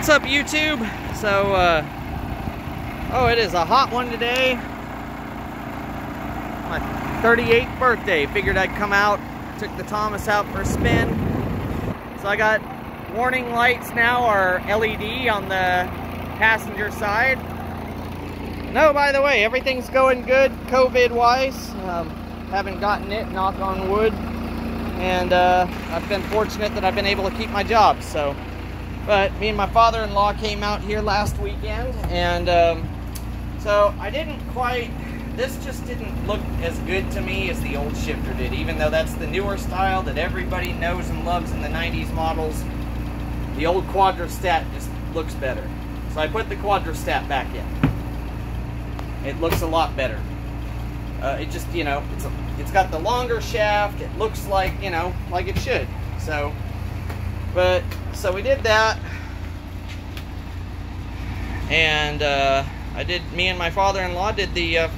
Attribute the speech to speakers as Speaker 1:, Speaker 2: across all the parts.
Speaker 1: What's up, YouTube? So, uh, oh, it is a hot one today. My 38th birthday. Figured I'd come out, took the Thomas out for a spin. So I got warning lights now are LED on the passenger side. No, by the way, everything's going good COVID-wise. Um, haven't gotten it, knock on wood. And uh, I've been fortunate that I've been able to keep my job, so but me and my father-in-law came out here last weekend, and um, so I didn't quite. This just didn't look as good to me as the old shifter did, even though that's the newer style that everybody knows and loves in the 90s models. The old Quadrastat just looks better. So I put the Quadrastat back in. It looks a lot better. Uh, it just, you know, it's, a, it's got the longer shaft. It looks like, you know, like it should. So but, so we did that. And uh, I did, me and my father-in-law did the, uh,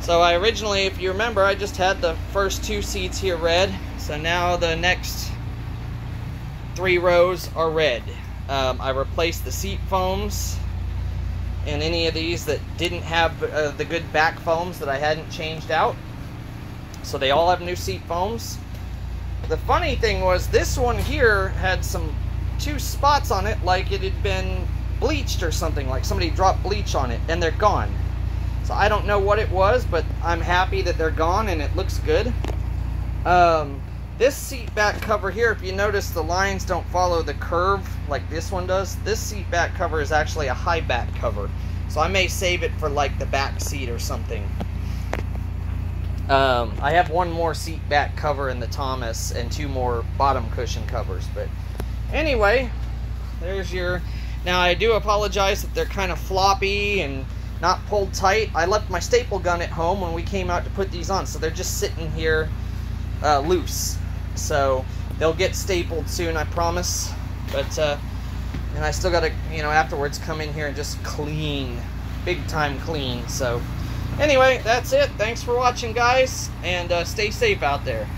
Speaker 1: so I originally, if you remember, I just had the first two seats here red. So now the next three rows are red. Um, I replaced the seat foams and any of these that didn't have uh, the good back foams that I hadn't changed out. So they all have new seat foams. The funny thing was this one here had some two spots on it like it had been bleached or something, like somebody dropped bleach on it, and they're gone. So I don't know what it was, but I'm happy that they're gone and it looks good. Um, this seat back cover here, if you notice the lines don't follow the curve like this one does, this seat back cover is actually a high back cover. So I may save it for like the back seat or something. Um, I have one more seat back cover in the Thomas and two more bottom cushion covers. But anyway, there's your... Now I do apologize that they're kind of floppy and not pulled tight. I left my staple gun at home when we came out to put these on. So they're just sitting here uh, loose. So they'll get stapled soon, I promise. But, uh, and I still got to, you know, afterwards come in here and just clean. Big time clean. So... Anyway, that's it. Thanks for watching, guys, and uh, stay safe out there.